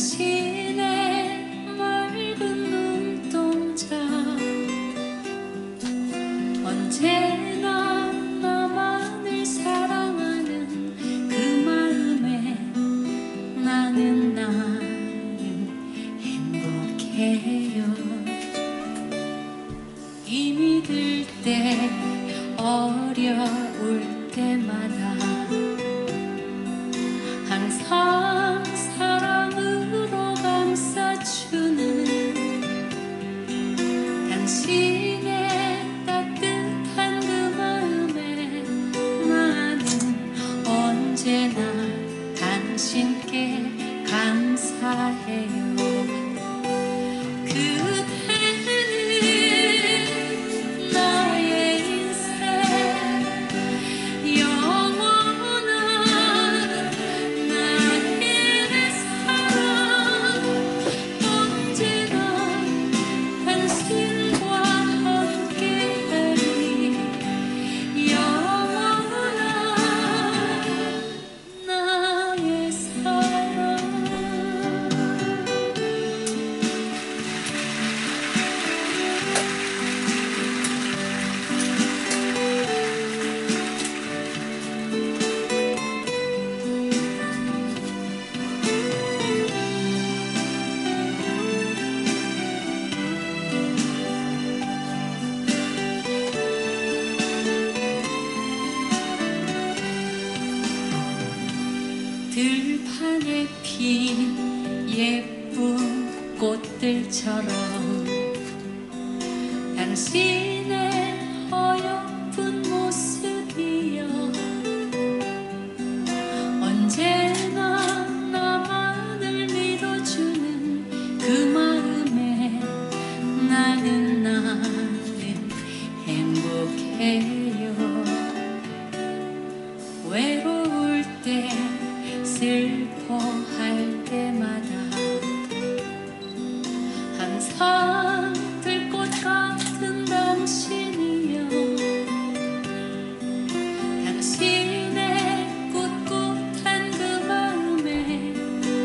당신의 맑은 눈동자. 언제나 나만을 사랑하는 그 마음에 나는 나는 행복해요. 힘이 들 때 어려 감사 핀 예쁜 꽃들처럼 당신의 어여쁜 모습이여 언제나 나만을 믿어주는 그 마음에 나는 나는 행복해요. 외로울 때 슬플 항상 들꽃 같은 당신이여. 당신의 꿋꿋한 그 마음에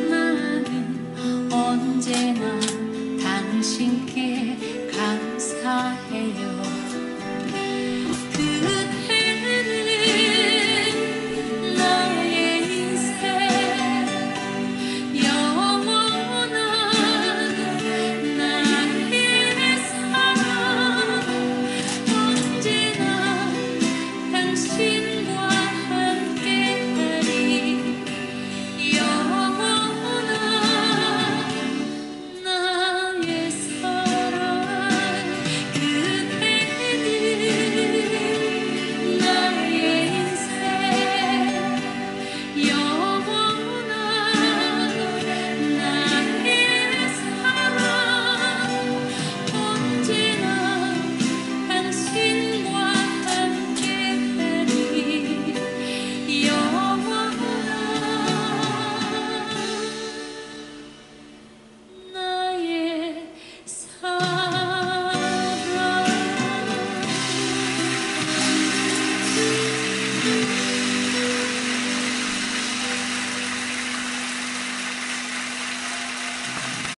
나는 언제나 당신께 감사해요.